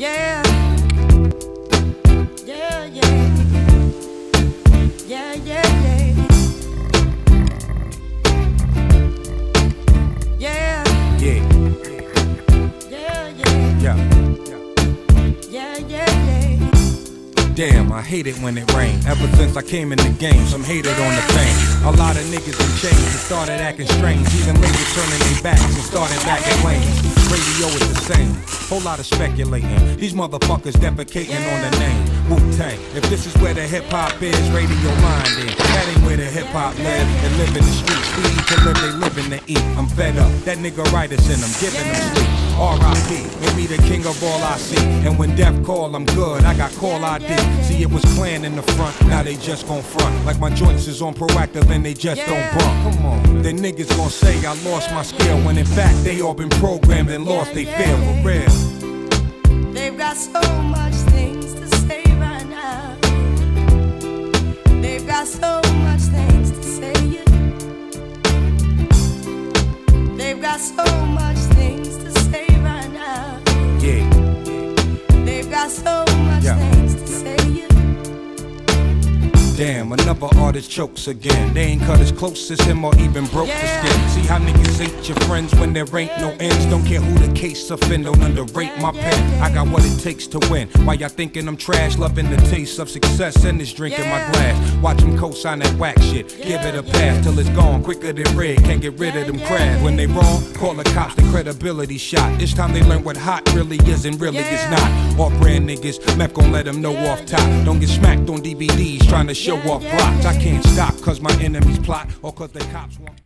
Yeah. Yeah, yeah. Yeah, yeah, yeah. Yeah, Yeah, yeah, yeah. yeah. Yeah, yeah, yeah. Damn, I hate it when it rain. Ever since I came in the game, some hated on the fame. A lot of niggas been changed and started acting strange. Even labels turning their backs and started back at lanes. Radio is the same. Whole lot of speculating. These motherfuckers defecating on the name. Wu Tang. If this is where the hip hop is, radio mind in. That ain't where the hip hop live They live in the streets. We eat to live, they living to eat. I'm fed up. That nigga writers in them, giving them sleep. R.I.P. Make me the king of all I see. And when death call, I'm good. I got call ID. See, it was planned in the front. Now they just gon' front. Like my joints is on Proactiv and they just don't bump. Come on. Then niggas gon' say I lost my skill. When in fact, they all been programmed and lost they feel for real. They've got so much things to say right now. They've got so much things to say. They've got so much Damn, another artist chokes again. They ain't cut as close as him or even broke the Yeah. skin. See how niggas ain't your friends when there ain't no ends. Don't care who the case offend, don't underrate my pen. I got what it takes to win. Why y'all thinking I'm trash? Loving the taste of success and this drink in my glass. Watch them co-sign that whack shit. Give it a pass till it's gone. Quicker than red, can't get rid of them crabs. When they wrong, call the cops, the credibility shot. This time they learn what hot really is and really is not. Off brand niggas, Meth gon' let them know off top. Don't get smacked on DVDs trying to show Off yeah, blocks. I can't stop cause my enemies plot or cause the cops want.